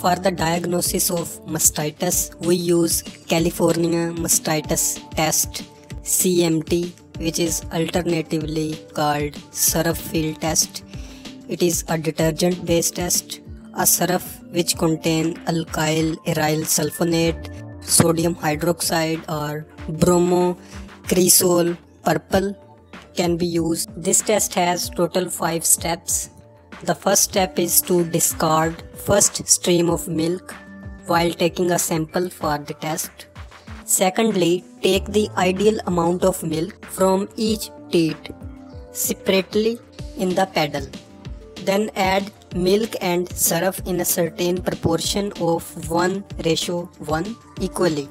For the diagnosis of mastitis, we use California Mastitis Test CMT, which is alternatively called Surf Field Test. It is a detergent based test, a surf which contain alkyl aryl sulfonate, sodium hydroxide or bromocresol purple can be used. This test has total 5 steps the first step is to discard first stream of milk while taking a sample for the test. Secondly, take the ideal amount of milk from each teat separately in the paddle. Then add milk and syrup in a certain proportion of 1 ratio 1 equally.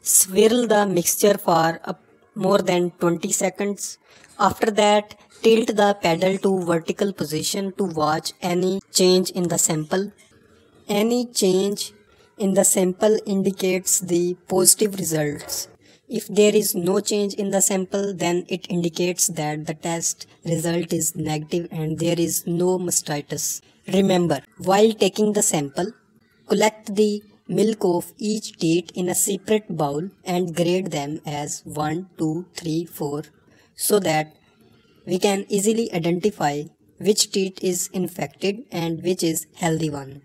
Swirl the mixture for more than 20 seconds. After that, Tilt the paddle to vertical position to watch any change in the sample. Any change in the sample indicates the positive results. If there is no change in the sample, then it indicates that the test result is negative and there is no mastitis. Remember, while taking the sample, collect the milk of each teat in a separate bowl and grade them as 1, 2, 3, 4 so that we can easily identify which teat is infected and which is healthy one.